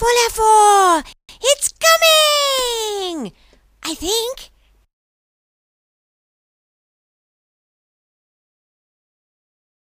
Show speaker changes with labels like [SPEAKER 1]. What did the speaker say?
[SPEAKER 1] Full four! It's coming! I think.